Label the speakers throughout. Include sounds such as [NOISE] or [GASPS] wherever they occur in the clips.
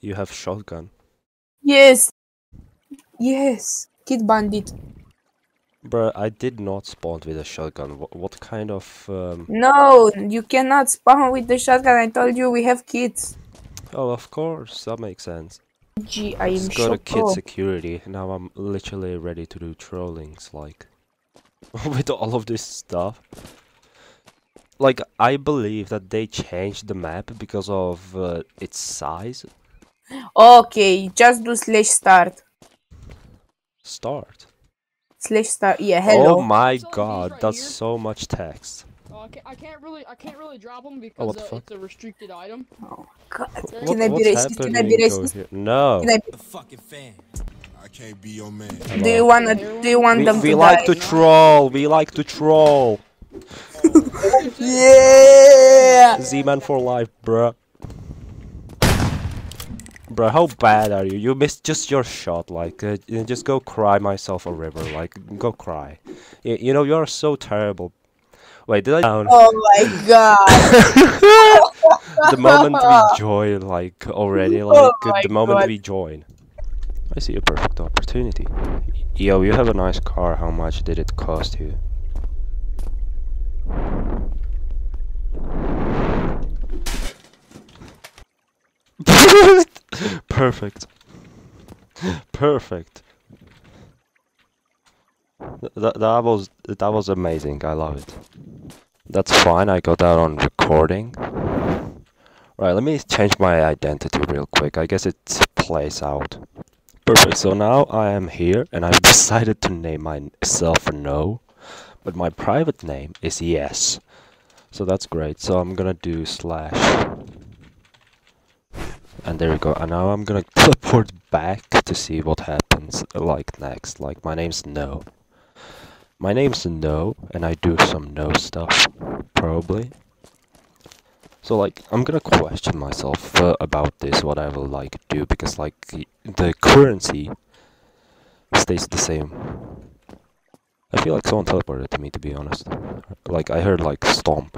Speaker 1: You have shotgun.
Speaker 2: Yes. Yes. Kid bandit.
Speaker 1: Bruh, I did not spawn with a shotgun. What, what kind of... Um...
Speaker 2: No, you cannot spawn with the shotgun. I told you we have kids.
Speaker 1: Oh, of course. That makes sense.
Speaker 2: Gee, I am
Speaker 1: Just go to kid
Speaker 2: shocked.
Speaker 1: security. Now I'm literally ready to do trollings, like... [LAUGHS] with all of this stuff. Like, I believe that they changed the map because of uh, its size.
Speaker 2: Okay, just do slash start.
Speaker 1: Start.
Speaker 2: Slash start. Yeah, hello.
Speaker 1: Oh my
Speaker 3: It's all these
Speaker 1: god,
Speaker 3: right
Speaker 1: that's
Speaker 3: here.
Speaker 1: so much text.
Speaker 3: Oh, I, can't, I can't really, I can't really drop them because
Speaker 1: what the
Speaker 3: uh,
Speaker 1: fuck?
Speaker 3: it's a restricted item.
Speaker 2: God,
Speaker 3: What-
Speaker 2: Can I be racist? Can I be racist?
Speaker 1: No.
Speaker 2: Can I,
Speaker 4: the fucking fan. I can't be your man.
Speaker 2: do you wanna? Do you want
Speaker 1: We,
Speaker 2: them
Speaker 1: we
Speaker 2: to
Speaker 1: like
Speaker 2: die?
Speaker 1: to troll. We like to troll. [LAUGHS]
Speaker 2: Yeah.
Speaker 1: Z-Man for life, bruh. Bruh, how bad are you? You missed just your shot. Like, uh, just go cry myself a river. Like, go cry. Y- you know, you're so terrible. Wait, did I down?
Speaker 2: Oh my god. [LAUGHS]
Speaker 1: the moment we join, like, already, [LAUGHS] like,
Speaker 2: Oh
Speaker 1: the moment
Speaker 2: God.
Speaker 1: we join. I see a perfect opportunity. Yo, you have a nice car. How much did it cost you? [LAUGHS] Perfect. Perfect. Th- That that was that was amazing. I love it. That's fine. I got that on recording. Right, let me change my identity real quick. I guess it plays out. Perfect. So now I am here and I've [LAUGHS] decided to name myself No, but my private name is Yes. So that's great. So I'm gonna do slash and there we go. And now I'm gonna [LAUGHS] teleport back to see what happens like next. Like my name's No. My name's No, and I do some No stuff, probably. So like I'm gonna question myself uh, about this, what I will like do, because like the- the currency stays the same. I feel like someone teleported to me, to be honest. Like I heard like stomp.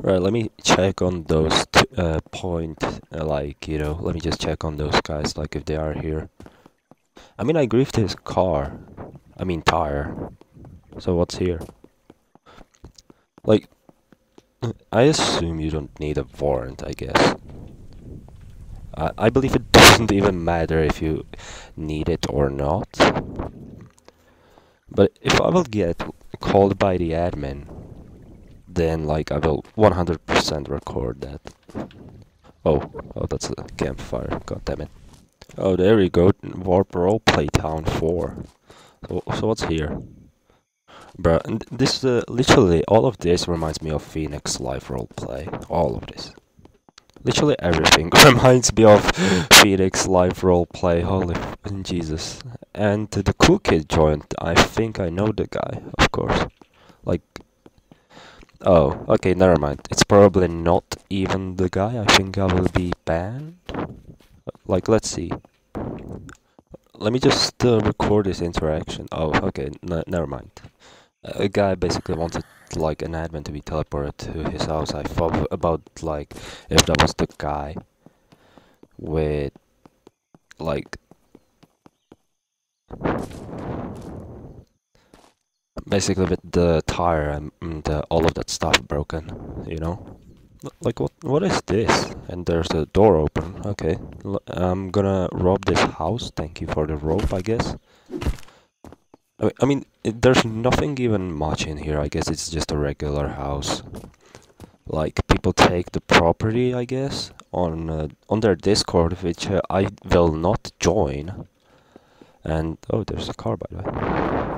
Speaker 1: Right, let me check on those uh, point, uh, like, you know, let me just check on those guys, like, if they are here. I mean, I griefed his car. I mean, tire. So what's here? Like, I assume you don't need a warrant, I guess. I, I believe it [LAUGHS] doesn't even matter if you need it or not. But if I will get called by the admin, then like I will 100% record that. Oh, oh, that's a campfire. God damn it. Oh, there we go. Warp Roleplay Town 4. So, so what's here? Bruh, this uh, literally all of this reminds me of Phoenix Live Roleplay. All of this. Literally everything [LAUGHS] reminds me of Phoenix Live Roleplay. Holy Jesus. And the cool kid joined. I think I know the guy, of course. Like, Oh, okay, never mind. It's probably not even the guy. I think I will be banned. Like, let's see. Let me just uh, record this interaction. Oh, okay, never mind. A guy basically wanted like an admin to be teleported to his house. I thought about like if that was the guy with like basically with the tire and, and uh, all of that stuff broken, you know. Like what? What is this? And there's a door open. Okay, I'm gonna rob this house. Thank you for the rope, I guess. I mean, I mean, it, there's nothing even much in here. I guess it's just a regular house. Like people take the property, I guess, on uh, on their Discord, which uh, I will not join. And oh, there's a car by the way.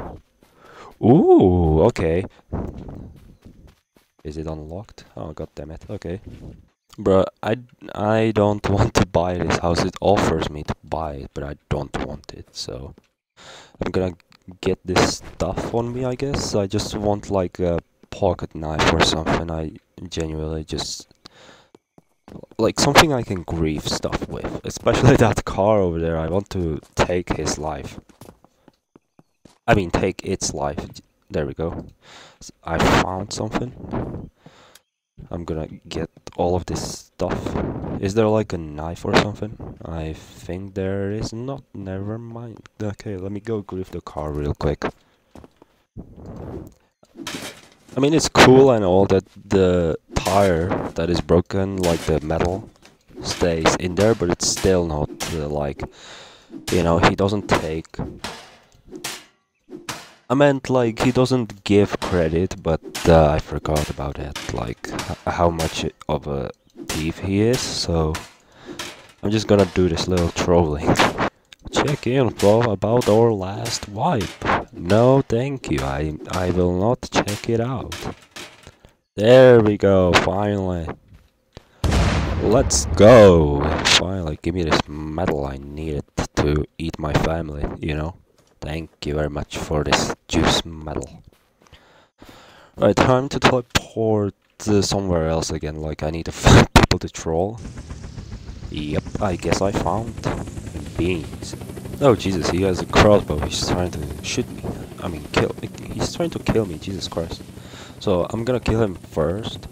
Speaker 1: Ooh, okay. Is it unlocked? Oh god damn it. Okay. Bruh, I I don't [LAUGHS] want to buy this house. It offers me to buy it, but I don't want it. So I'm gonna get this stuff on me, I guess. I just want like a pocket knife or something. I genuinely just like something I can grief stuff with. Especially [LAUGHS] that car over there. I want to take his life. I mean, take its life. There we go. I found something. I'm gonna get all of this stuff Is there like a knife or something? I think there is not. Never mind. Okay, let me go grief the car real quick. I mean, it's cool and all that the tire that is broken, like the metal, stays in there, but it's still not uh, like, you know, he doesn't take. I meant like he doesn't give credit, but uh, I forgot about it, like how much of a thief he is. So I'm just gonna do this little trolling. [LAUGHS] Check in, bro, about our last wipe. No, thank you. I I will not check it out. There we go. Finally. Let's go. Finally, give me this medal I need it to eat my family. You know. Thank you very much for this juice metal. Right, time to teleport uh, somewhere else again. Like I need to find [LAUGHS] people to troll. Yep, I guess I found beans. Oh Jesus, he has a crossbow. He's trying to shoot me. I mean, kill. He's trying to kill me. Jesus Christ. So I'm gonna kill him first.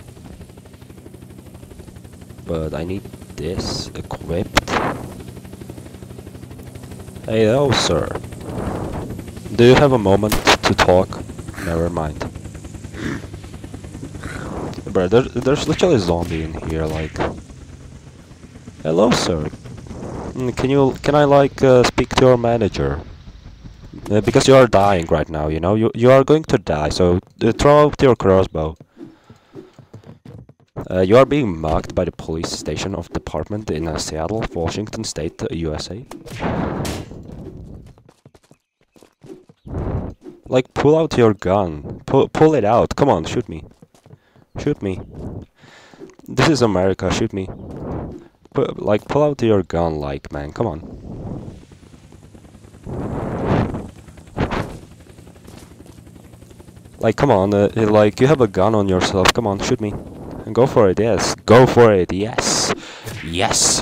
Speaker 1: But I need this equipped. Hey, hello, sir. Do you have a moment to talk? Never mind. Bro, there, there's literally a zombie in here, like... Hello, sir. Mm, Can you, can I, like, uh, speak to your manager? Uh, because you are dying right now, you know? You, you are going to die, so uh, throw out your crossbow. Uh, you are being mugged by the police station of department in uh, Seattle, Washington State, USA. Like, pull out your gun. Pull, pull it out. Come on, shoot me. Shoot me. This is America. Shoot me. Pu- like, pull out your gun, like, man. Come on. Like, come on. Uh, uh, like, you have a gun on yourself. Come on, shoot me. And go for it. Yes. Go for it. Yes. Yes.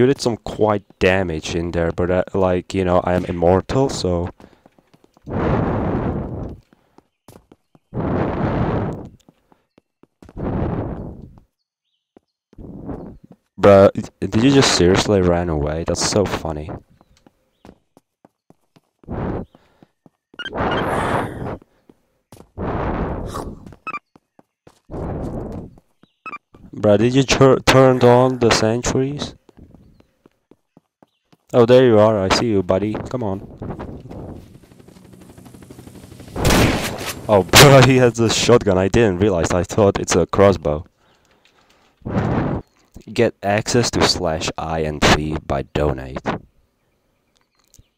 Speaker 1: You, did some quite damage in there, but uh, like, you know, I am immortal, so... Bruh, did you just seriously ran away? That's so funny. Bruh, did you tur turned on the sanctuaries? Oh, there you are. I see you, buddy. Come on. Oh, [LAUGHS] bro, he has a shotgun. I didn't realize. I thought it's a crossbow. Get access to slash I and T by donate.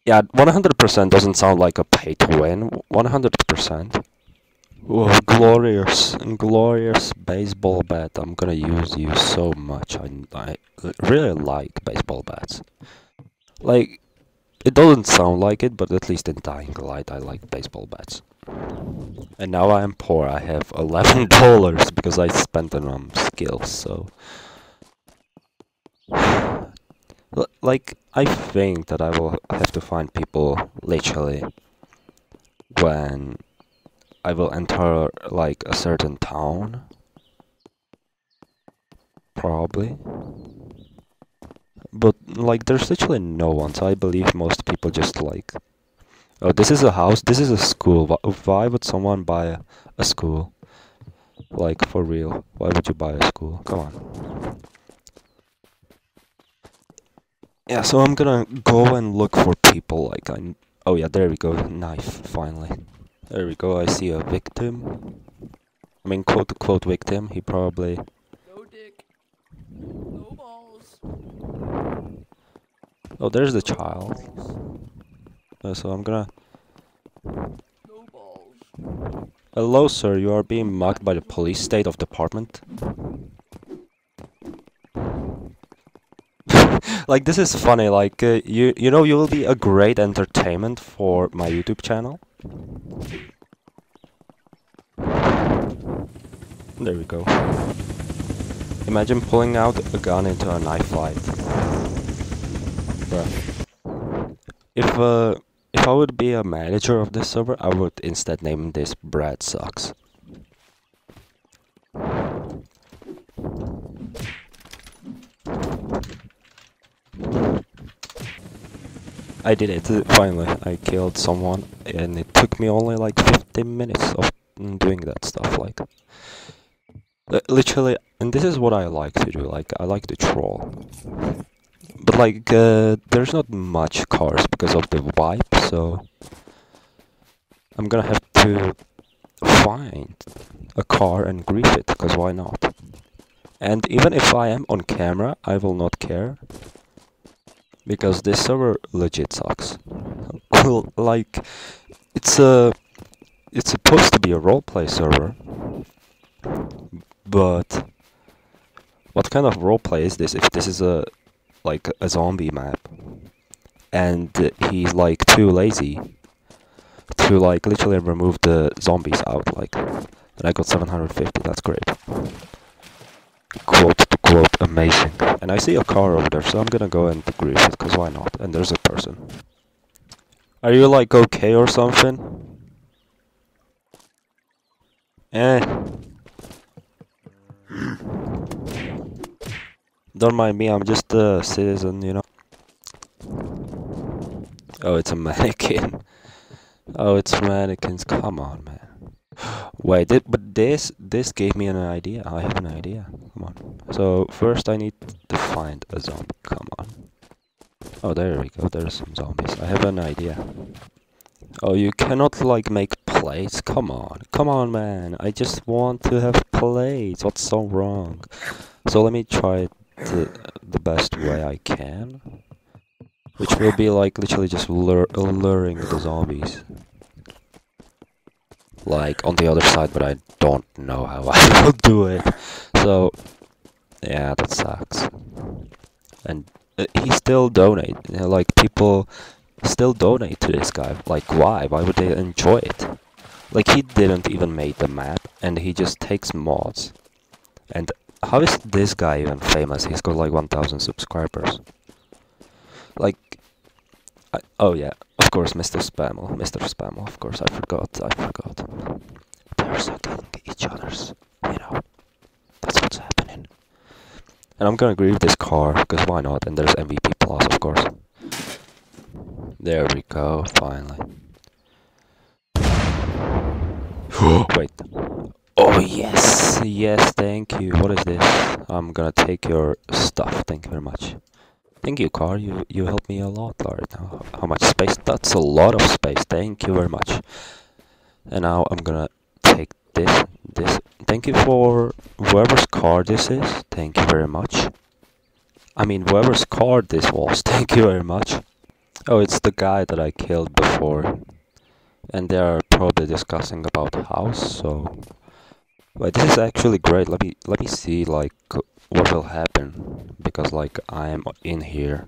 Speaker 1: Yeah, 100% doesn't sound like a pay to win. 100%. Whoa, glorious, glorious baseball bat. I'm gonna use you so much. I, I really like baseball bats. Like, it doesn't sound like it, but at least in Dying Light, I like baseball bats. And now I am poor. I have eleven [LAUGHS] dollars because I spent them on skills. So, [SIGHS] like, I think that I will have to find people literally when I will enter like a certain town. Probably. But like there's literally no one, so I believe most people just like Oh, this is a house, this is a school. Why would someone buy a, school? Like for real. Why would you buy a school? Come on. Yeah, so I'm gonna go and look for people like I Oh yeah, there we go. Knife finally. There we go, I see a victim. I mean, quote unquote victim. He probably.
Speaker 3: No dick. No.
Speaker 1: Oh, there's the child. Uh, so I'm gonna. Hello, sir. You are being mugged by the police state of department. [LAUGHS] like this is funny. Like uh, you, you know, you will be a great entertainment for my YouTube channel. There we go. Imagine pulling out a gun into a knife fight. Bruh. If uh, if I would be a manager of this server, I would instead name this Brad Sucks. I did it uh, finally. I killed someone, and it took me only like 15 minutes of mm, doing that stuff. Like, literally, and this is what I like to do. Like, I like to troll, but like, uh, there's not much cars because of the wipe, so I'm gonna have to find a car and grief it. Because why not? And even if I am on camera, I will not care because this server legit sucks. [LAUGHS] Like, it's a, it's supposed to be a roleplay server, but what kind of roleplay is this if this is a, like, a zombie map, and he's like too lazy to like literally remove the zombies out, like, and I got 750, that's great. Quote to quote, amazing. And I see a car over there, so I'm gonna go and grief it, cause why not? And there's a person. Are you like okay or something? Eh. Don't mind me, I'm just a citizen, you know. Oh, it's a [LAUGHS] mannequin. Oh, it's mannequins. Come on, man. Wait, thi- but this this gave me an idea. I have an idea. Come on. So first I need to find a zombie. Come on. Oh, there we go. There's some zombies. I have an idea. Oh, you cannot like make plates. Come on, come on, man. I just want to have plates. What's so wrong? So let me try it the, the best way I can, which will be like literally just lure, luring the zombies like on the other side, but I don't know how [LAUGHS] I will do it. So, yeah, that sucks. And uh, he still donate. You know, like people still donate to this guy. Like why? Why would they enjoy it? Like he didn't even make the map, and he just takes mods. And how is this guy even famous? He's got like 1,000 subscribers. Like, I, oh yeah, of course, Mr. Spammel, Mr. Spammel, of course, I forgot, I forgot. They're sucking each other's, you know, that's what's happening. And I'm gonna grieve this car, because why not? And there's MVP Plus, of course. There we go, finally. [GASPS] Wait. Oh yes, yes, thank you. What is this? I'm gonna take your stuff. Thank you very much. Thank you, car. You you helped me a lot right now. How much space? That's a lot of space. Thank you very much. And now I'm gonna take this. This. Thank you for whoever's car this is. Thank you very much. I mean, whoever's car this was. [LAUGHS] Thank you very much. Oh, it's the guy that I killed before, and they are probably discussing about house. So, wait, this is actually great. Let me let me see like what will happen because like I'm in here.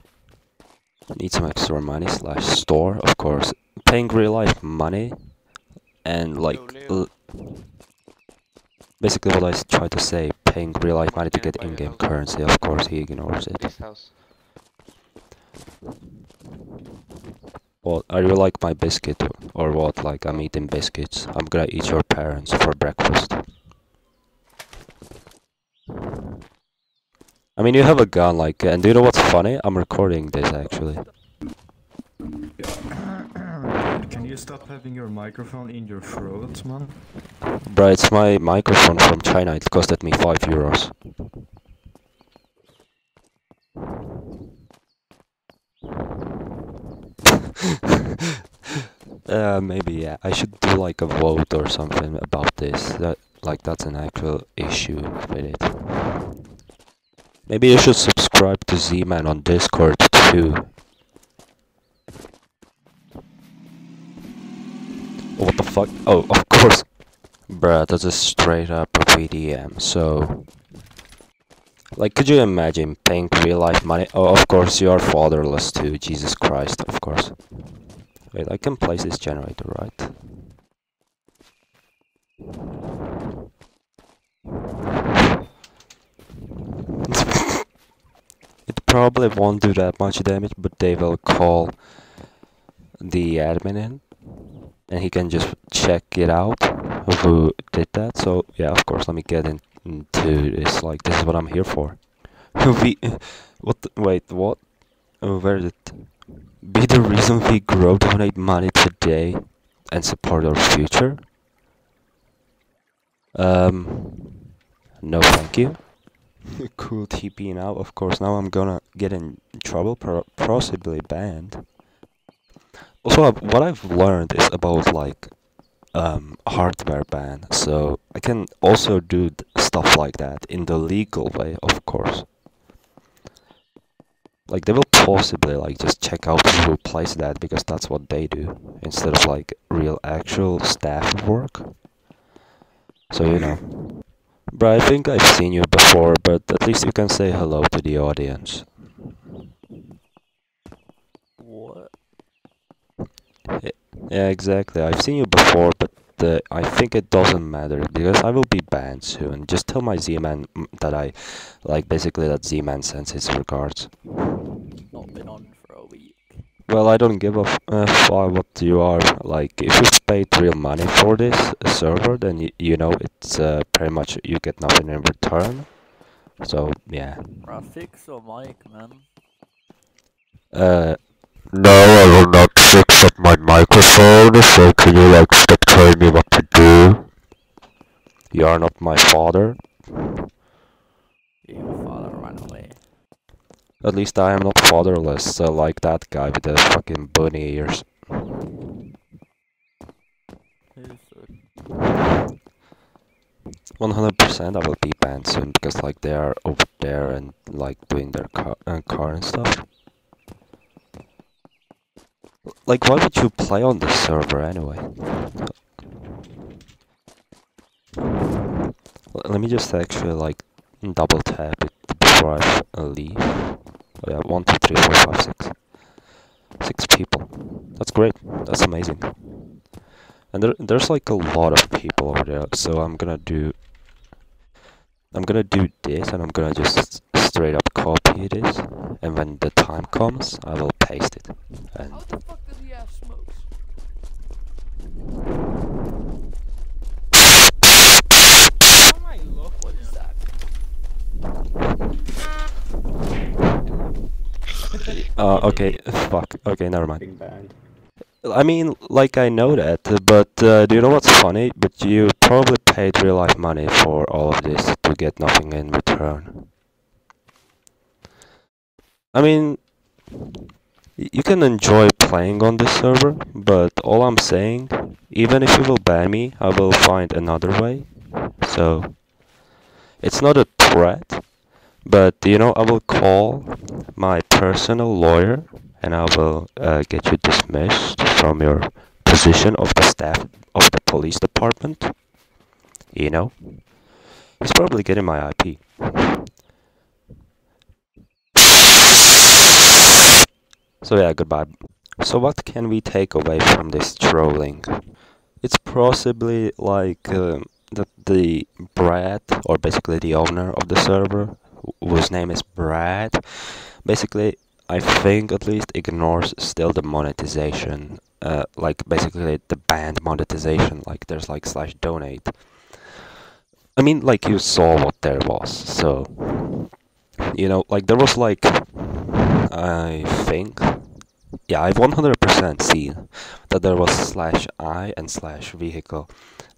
Speaker 1: Need some extra money slash store, of course. Paying real life money, and like basically what I try to say. Paying real life money to get in-game currency. Of course, he ignores it. What are you like my biscuit or what? Like I'm eating biscuits. I'm gonna eat your parents for breakfast. I mean, you have a gun, like, and do you know what's funny? I'm recording this actually.
Speaker 5: Can you stop having your microphone in your throat, man?
Speaker 1: Bro, it's my microphone from China. It costed me five euros. [LAUGHS] uh, maybe yeah. I should do like a vote or something about this. That like that's an actual issue with it. Maybe you should subscribe to Z-Man on Discord too. What the fuck? Oh, of course. Bruh, that's a straight up VDM, so... Like, could you imagine paying real life money? Oh, of course, you are fatherless too, Jesus Christ, of course. Wait, I can place this generator, right? it probably won't do that much damage, but they will call the admin in and he can just check it out who did that. So yeah, of course, let me get in to this. Like this is what I'm here for. [LAUGHS] we, what? The, wait, what? Oh, where did? Be the reason we grow, donate money today, and support our future. Um, no, thank you. [LAUGHS] cool TP now. Of course, now I'm gonna get in trouble, possibly banned. Also, what I've learned is about like um, hardware ban, so I can also do stuff like that in the legal way, of course. Like they will possibly like just check out who plays that because that's what they do instead of like real actual staff work. So you know. Bro, I think I've seen you before, but at least you can say hello to the audience.
Speaker 6: What?
Speaker 1: Yeah, exactly. I've seen you before, but uh, I think it doesn't matter because I will be banned soon. Just tell my Z-Man mm, that I, like, basically that Z-Man sends his regards.
Speaker 6: Not been on.
Speaker 1: Well, I don't give a f- uh, fuck what you are. Like, if you paid real money for this server, then y- you know it's uh, pretty much you get nothing in return. So yeah.
Speaker 6: Bro, fix your mic, man.
Speaker 1: Uh, no, I will not fix up my microphone. So can you like stop telling me what to do? You are not my father.
Speaker 6: Your father ran away.
Speaker 1: At least I am not fatherless, uh, like that guy with the fucking bunny ears. 100% I will be banned soon because like they are over there and like doing their car, uh, car and stuff. Like why would you play on this server anyway? Let me just actually like double tap it before I uh, leave. Oh yeah, one, two, three, four, five, six. Six people. That's great. That's amazing. And there, there's like a lot of people over there, so I'm gonna do I'm gonna do this and I'm gonna just straight up copy this and when the time comes I will paste it. And
Speaker 3: How the fuck does he have smokes? What is that? [LAUGHS]
Speaker 1: uh, okay, fuck. Okay, never mind. I mean, like I know that, but uh, do you know what's funny? But you probably paid real life money for all of this to get nothing in return. I mean, you can enjoy playing on this server, but all I'm saying, even if you will ban me, I will find another way. So, it's not a threat, but you know, I will call my personal lawyer and I will uh, get you dismissed from your position of the staff of the police department. You know, he's probably getting my IP. So yeah, goodbye. So what can we take away from this trolling? It's possibly like um, that the Brad, or basically the owner of the server, whose name is Brad, basically I think at least ignores still the monetization, uh, like basically the band monetization, like there's like slash donate. I mean, like you saw what there was, so you know, like there was like I think, yeah, I've 100% seen that there was slash I and slash vehicle,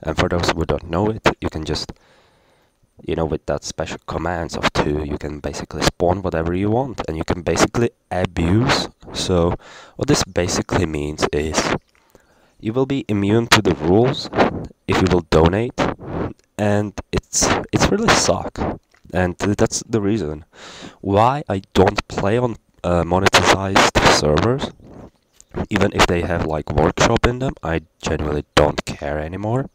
Speaker 1: and for those who don't know it, you can just you know, with that special commands of two, you can basically spawn whatever you want, and you can basically abuse. So, what this basically means is you will be immune to the rules if you will donate, and it's it's really suck, and that's the reason why I don't play on uh, monetized servers. Even if they have like workshop in them, I genuinely don't care anymore.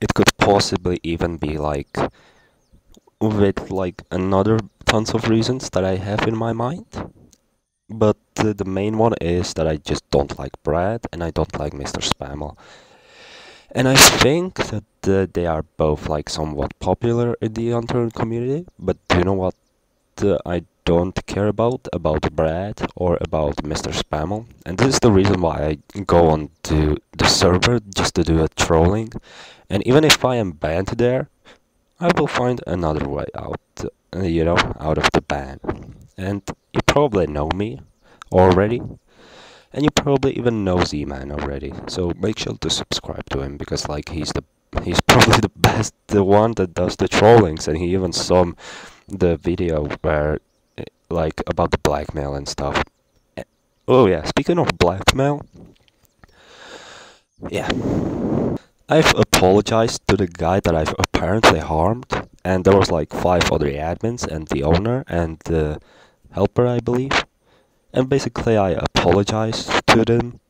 Speaker 1: It could possibly even be like with like another tons of reasons that I have in my mind. But uh, the main one is that I just don't like Brad and I don't like Mr. Spammel. And I think that uh, they are both like somewhat popular in the Unturned community. But do you know what uh, I don't care about about Brad or about Mr. Spammel? And this is the reason why I go on to the server just to do a trolling. And even if I am banned there, I will find another way out, uh, you know, out of the ban. And you probably know me already, and you probably even know Z-Man already. So make sure to subscribe to him because, like, he's the he's [LAUGHS] probably the best, the one that does the trollings, and he even saw the video where, eh, like, about the blackmail and stuff. Eh, Oh yeah, speaking of blackmail, yeah. I've apologized to the guy that I've apparently harmed, and there was like five other admins and the owner and the helper, I believe. And basically, I apologized to them,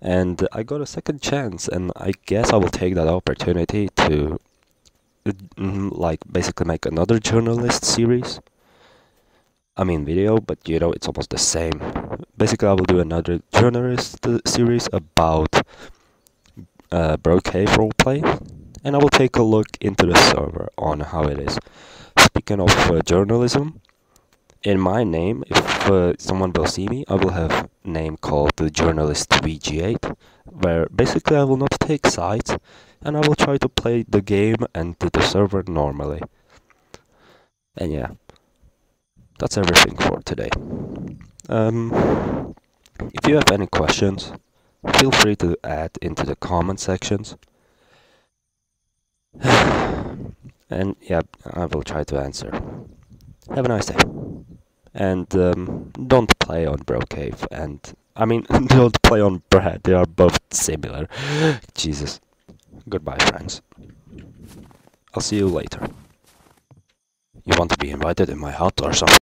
Speaker 1: and I got a second chance, and I guess I will take that opportunity to, mm, like, basically make another journalist series. I mean, video, but you know, it's almost the same. Basically, I will do another journalist uh, series about uh, Brocave roleplay, and I will take a look into the server on how it is. Speaking of uh, journalism, in my name, if uh, someone will see me, I will have a name called the journalist VG8, where basically I will not take sides, and I will try to play the game and the server normally. And yeah, that's everything for today. Um, if you have any questions, feel free to add into the comment sections. [SIGHS] and yeah, I will try to answer. Have a nice day. And um, don't play on Brocave. And I mean, [LAUGHS] don't play on Brad. They are both similar. [GASPS] Jesus. Goodbye, friends. I'll see you later. You want to be invited in my hut or something?